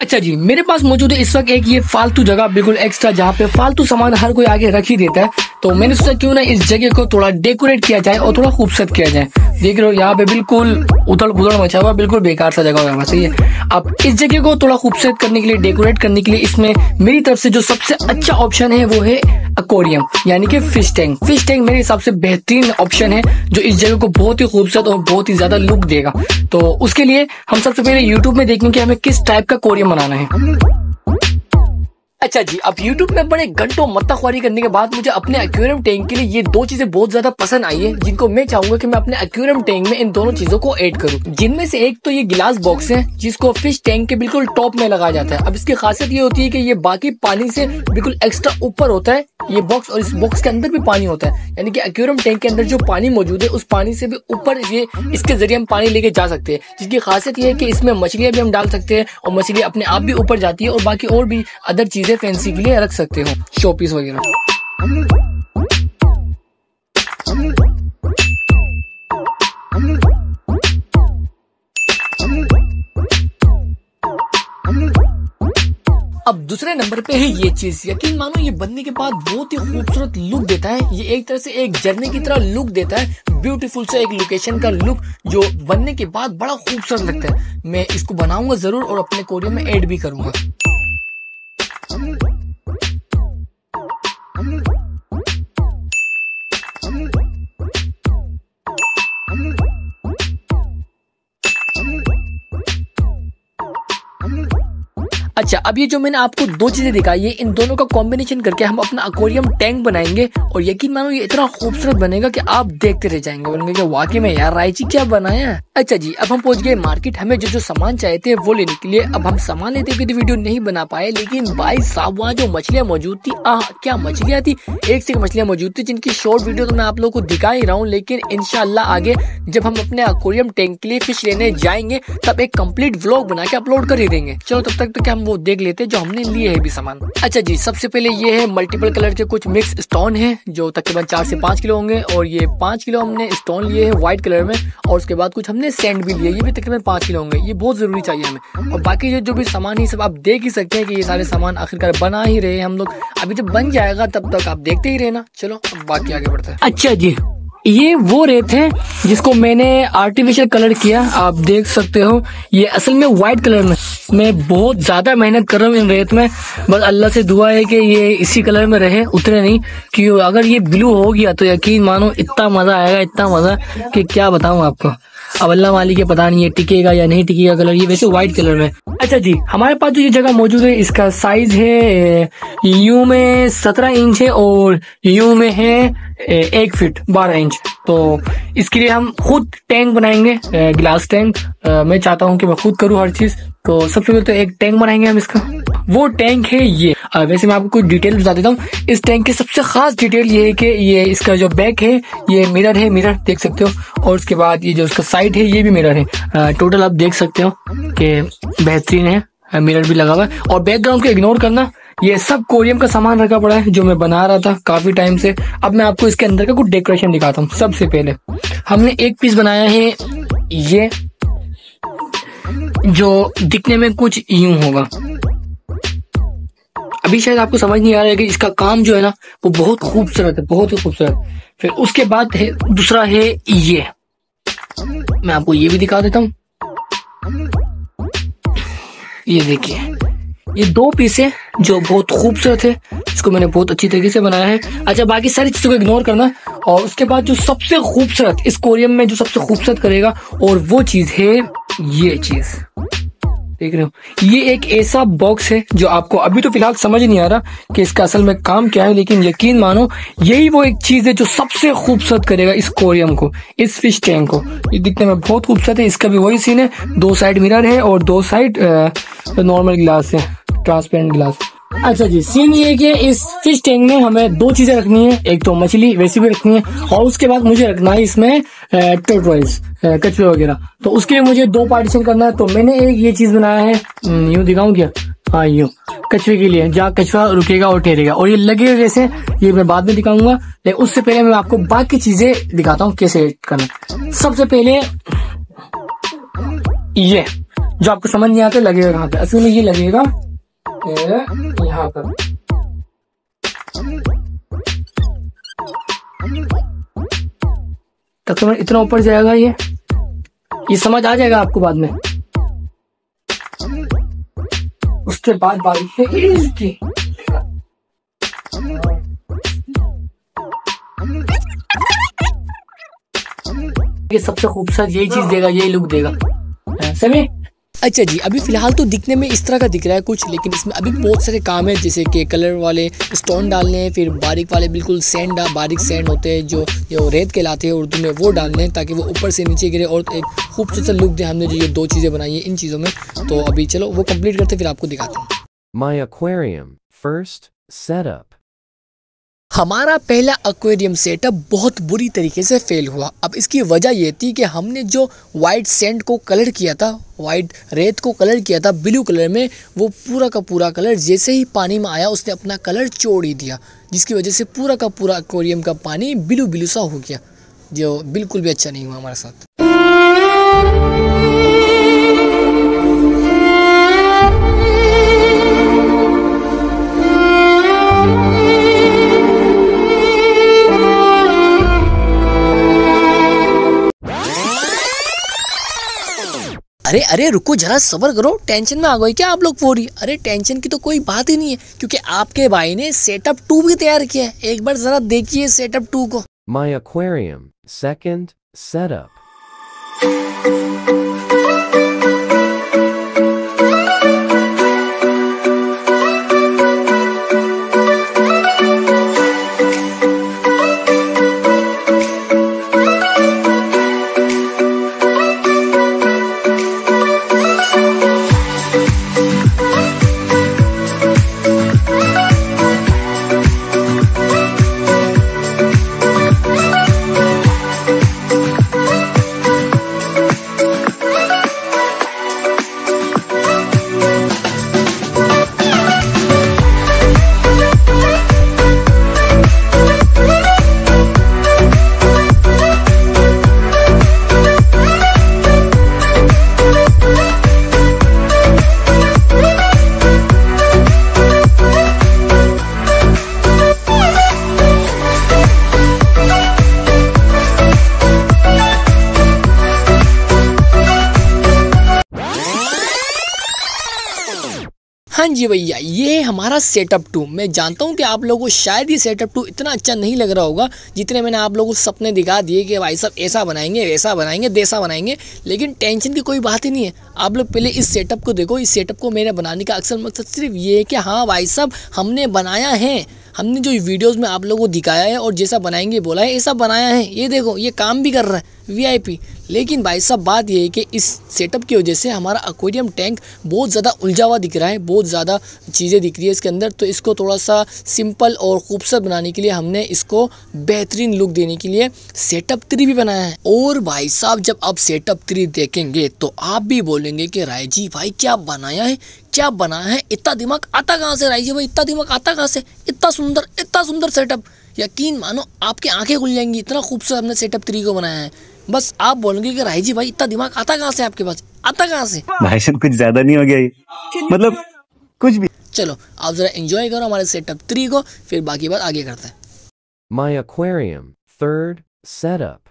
अच्छा जी, मेरे पास मौजूद है इस वक्त एक ये फालतू जगह, बिल्कुल एक्स्ट्रा जहाँ पे फालतू सामान हर कोई आगे रख ही देता है। तो मैंने सोचा क्यों ना इस जगह को थोड़ा डेकोरेट किया जाए और थोड़ा खूबसूरत किया जाए। देख रहे हो, यहाँ पे बिल्कुल उथल पुथल मचा हुआ, बिल्कुल बेकार सा जगह हुआ सही है। अब इस जगह को थोड़ा खूबसूरत करने के लिए डेकोरेट करने के लिए इसमें मेरी तरफ़ से जो सबसे अच्छा ऑप्शन है वो है अकोरियम, यानी कि फ़िश टैंक फ़िश टैंक मेरे हिसाब से बेहतरीन ऑप्शन है, जो इस जगह को बहुत ही खूबसूरत और बहुत ही ज़्यादा लुक देगा। तो उसके लिए हम सबसे पहले यूट्यूब में देखेंगे कि हमें किस टाइप का कोरियम बनाना है। अच्छा जी, अब YouTube में बड़े घंटों मत्ताख्वारी करने के बाद मुझे अपने एक्वेरियम टैंक के लिए ये दो चीज़ें बहुत ज़्यादा पसंद आई है, जिनको मैं चाहूँगा कि मैं अपने एक्वेरियम टैंक में इन दोनों चीज़ों को ऐड करूँ। जिनमें से एक तो ये गिलास बॉक्स है, जिसको फ़िश टैंक के बिल्कुल टॉप में लगाया जाता है। अब इसकी खासियत ये होती है की ये बाकी पानी से बिल्कुल एक्स्ट्रा ऊपर होता है ये बॉक्स और इस बॉक्स के अंदर भी पानी होता है। यानी कि एक्वेरियम टैंक के अंदर जो पानी मौजूद है, उस पानी से भी ऊपर ये, इसके ज़रिए हम पानी लेके जा सकते हैं। जिसकी खासियत ये है कि इसमें मछलियाँ भी हम डाल सकते हैं और मछली अपने आप भी ऊपर जाती है और बाकी और भी अदर चीज़ें फैंसी के लिए रख सकते हो। शोपीस वगैरह। अब दूसरे नंबर पे है ये चीज़। यकीन मानो, ये बनने के बाद बहुत ही खूबसूरत लुक देता है। ये एक तरह से एक जर्नी की तरह लुक देता है। ब्यूटीफुल से एक लोकेशन का लुक जो बनने के बाद बड़ा खूबसूरत लगता है। मैं इसको बनाऊँगा ज़रूर और अपने कोरियो में एड भी करूँगा। अच्छा अब ये जो मैंने आपको दो चीज़ें दिखाई है इन दोनों का कॉम्बिनेशन करके हम अपना अकोरियम टैंक बनाएँगे और यकीन मानो ये इतना खूबसूरत बनेगा कि आप देखते रह जाएँगे, बोलेंगे कि वाकई में यार, रायची क्या बनाया है? अच्छा जी, अब हम पहुँच गए मार्केट हमें जो जो सामान चाहिए थे वो लेने के लिए। अब हम सामान लेते हुए वीडियो नहीं बना पाए, लेकिन भाई साहब, वहाँ जो मछलियाँ मौजूद थी आ क्या मछलियाँ थी? एक से एक मछलियाँ मौजूद थी, जिनकी शॉर्ट वीडियो तो मैं आप लोग को दिखा ही रहा हूँ, लेकिन इनशाला आगे जब हम अपने अकोरियम टैंक के लिए फ़िश लेने जाएँगे, तब एक कंप्लीट व्लॉग बना के अपलोड कर ही देंगे। चलो, तब तक तो क्या हम वो देख लेते जो हमने लिए है भी सामान। अच्छा जी, सबसे पहले ये है मल्टीपल कलर के कुछ मिक्स स्टोन है, जो तकरीबन चार से पाँच किलो होंगे, और ये पाँच किलो हमने स्टोन लिए है व्हाइट कलर में, और उसके बाद कुछ हमने सेंड भी लिए, ये भी तकरीबन पाँच किलो होंगे, ये बहुत ज़रूरी चाहिए हमें। और बाकी जो जो भी सामान ही सब आप देख ही सकते हैं कि ये सारे सामान आखिरकार बना ही रहे हम लोग। अभी जब बन जाएगा, तब तक आप देखते ही रहना। चलो, अब बाकी आगे बढ़ते हैं। अच्छा जी ये वो रेत है जिसको मैंने आर्टिफिशियल कलर किया। आप देख सकते हो, ये असल में व्हाइट कलर में। मैं बहुत ज़्यादा मेहनत कर रहा हूँ इन रेत में। बस अल्लाह से दुआ है कि ये इसी कलर में रहे उतने नहीं। कि अगर ये ब्लू हो गया तो यकीन मानो इतना मज़ा आएगा, इतना मज़ा कि क्या बताऊँ आपको। अब अल्लाह वाली के, पता नहीं है टिकेगा या नहीं टिकेगा कलर, ये वैसे व्हाइट कलर में। अच्छा जी, हमारे पास जो ये जगह मौजूद है, इसका साइज़ है, यू में सत्रह इंच है और यू में है एक फीट बारह इंच तो इसके लिए हम खुद टैंक बनाएँगे गिलास टैंक मैं चाहता हूँ कि मैं खुद करूँ हर चीज़। तो सबसे पहले तो एक टैंक बनाएँगे हम इसका। वो टैंक है ये। वैसे मैं आपको कुछ डिटेल बता देता हूँ। इस टैंक की सबसे खास डिटेल ये है कि ये इसका जो बैक है, ये मिरर है मिरर देख सकते हो। और उसके बाद ये जो उसका साइड है, ये भी मिरर है। टोटल आप देख सकते हो कि बेहतरीन है। मिरर भी लगा हुआ है। और बैकग्राउंड को इग्नोर करना, ये सब कोरियम का सामान रखा पड़ा है, जो मैं बना रहा था काफ़ी टाइम से। अब मैं आपको इसके अंदर का कुछ डेकोरेशन दिखाता हूँ, सबसे पहले। हमने एक पीस बनाया है, ये, जो दिखने में कुछ यूँ होगा। अभी शायद आपको समझ नहीं आ रहा है कि इसका काम जो है ना, वो बहुत खूबसूरत है, बहुत ही खूबसूरत फिर उसके बाद है, दूसरा है ये। मैं आपको ये भी दिखा देता हूँ। ये देखिए। ये दो पीस है जो बहुत खूबसूरत है इसको मैंने बहुत अच्छी तरीके से बनाया है। अच्छा बाकी सारी चीज़ों को इग्नोर करना। और उसके बाद जो सबसे खूबसूरत, इस कोरियम में जो सबसे खूबसूरत करेगा, और वो चीज़ है ये चीज़। देख रहे हो। ये एक ऐसा बॉक्स है जो आपको अभी तो फ़िलहाल समझ नहीं आ रहा कि इसका असल में काम क्या है, लेकिन यकीन मानो, यही वो एक चीज़ है जो सबसे खूबसूरत करेगा इस कोरियम को, इस फ़िश टैंक को। ये दिखने में बहुत खूबसूरत है। इसका भी वही सीन है। दो साइड मिरर है और दो साइड नॉर्मल गिलास है। ट्रांसपेरेंट गिलास अच्छा जी सीन ये कि इस फ़िश टैंक में हमें दो चीज़ें रखनी है एक तो मछली वैसी भी रखनी है और उसके बाद मुझे रखना है इसमें टोटवाइज कछुए वगैरह। तो उसके लिए मुझे दो पार्टीशन करना है तो मैंने एक ये चीज़ बनाया है हम्म, यूँ दिखाऊँ क्या? हाँ यूँ कछुए के लिए जहाँ कछुआ रुकेगा और ठहरेगा। और ये लगेगा कैसे ये मैं बाद में दिखाऊँगा लेकिन उससे पहले मैं आपको बाकी चीज़ें दिखाता हूँ कैसे करना सबसे पहले ये जो आपको समझ नहीं आता लगेगा कहाँ पे? असल में ये लगेगा यहाँ पर। तकरीबन इतना ऊपर जाएगा ये। ये समझ आ जाएगा आपको बाद में। उसके बाद बारिश इसकी। ये सबसे खूबसूरत यही चीज़ देगा, यही लुक देगा। सभी? अच्छा जी अभी फ़िलहाल तो दिखने में इस तरह का दिख रहा है कुछ लेकिन इसमें अभी बहुत सारे काम है जैसे कि कलर वाले स्टोन डालने हैं फिर बारीक वाले बिल्कुल सैंड बारीक सैंड होते हैं जो जो रेत के लाते हैं उर्दू में वो डालने हैं ताकि वो ऊपर से नीचे गिरे और एक खूबसूरत लुक दे हमने जो ये दो चीज़ें बनाई हैं इन चीज़ों में तो अभी चलो वो कंप्लीट करते फिर आपको दिखाते हैं My aquarium. First, setup. हमारा पहला एक्वेरियम सेटअप बहुत बुरी तरीके से फेल हुआ। अब इसकी वजह ये थी कि हमने जो वाइट सेंड को कलर किया था वाइट रेत को कलर किया था ब्लू कलर में वो पूरा का पूरा कलर जैसे ही पानी में आया, उसने अपना कलर छोड़ ही दिया, जिसकी वजह से पूरा का पूरा एक्वेरियम का पानी ब्लू ब्लू सा हो गया, जो बिल्कुल भी अच्छा नहीं हुआ हमारे साथ। अरे अरे, रुको जरा, सबर करो टेंशन में आ गई क्या आप लोग पूरी? अरे टेंशन की तो कोई बात ही नहीं है, क्योंकि आपके भाई ने सेटअप टू भी तैयार किया है। एक बार जरा देखिए सेटअप टू को। My aquarium second setup. हाँ जी भैया, ये है हमारा सेटअप टू मैं जानता हूँ कि आप लोगों को शायद ये सेटअप टू इतना अच्छा नहीं लग रहा होगा, जितने मैंने आप लोगों को सपने दिखा दिए कि भाई साहब ऐसा बनाएँगे, वैसा बनाएँगे, देसा बनाएँगे, लेकिन टेंशन की कोई बात ही नहीं है। आप लोग पहले इस सेटअप को देखो, इस सेटअप को मेरे बनाने का अक्सर मकसद सिर्फ़ ये है कि हाँ भाई साहब, हमने बनाया है। हमने जो वीडियोज़ में आप लोगों को दिखाया है और जैसा बनाएँगे, बोला है, ऐसा बनाया है। ये देखो, ये काम भी कर रहा है। वीआईपी लेकिन भाई साहब, बात यह है कि इस सेटअप की वजह से हमारा एक्वेरियम टैंक बहुत ज़्यादा उलझा हुआ दिख रहा है, बहुत ज़्यादा चीज़ें दिख रही है इसके अंदर। तो इसको थोड़ा सा सिंपल और खूबसूरत बनाने के लिए हमने इसको बेहतरीन लुक देने के लिए सेटअप थ्री भी बनाया है। और भाई साहब, जब आप सेटअप थ्री देखेंगे तो आप भी बोलेंगे कि राय जी भाई, क्या बनाया है? क्या बनाया है? इतना दिमाग आता कहाँ से? राय जी भाई, इतना दिमाग आता कहाँ से? इतना सुंदर इतना सुंदर सेटअप यकीन मानो, आपकी आँखें खुल जाएँगी। इतना खूबसूरत हमने सेटअप थ्री को बनाया है। बस आप बोलेंगे कि राय जी भाई इतना दिमाग आता कहाँ से आपके पास आता कहाँ से भाई सब कुछ ज़्यादा नहीं हो गया ये मतलब कुछ भी चलो आप जरा एंजॉय करो हमारे सेटअप थ्री को फिर बाकी बात आगे करते हैं My aquarium. Third, setup.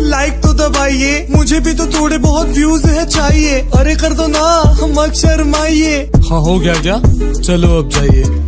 Like तो दबाइए। मुझे भी तो थोड़े बहुत व्यूज़ है, चाहिए। अरे कर दो ना मत शर्माइए हाँ हो गया क्या? चलो अब जाइए।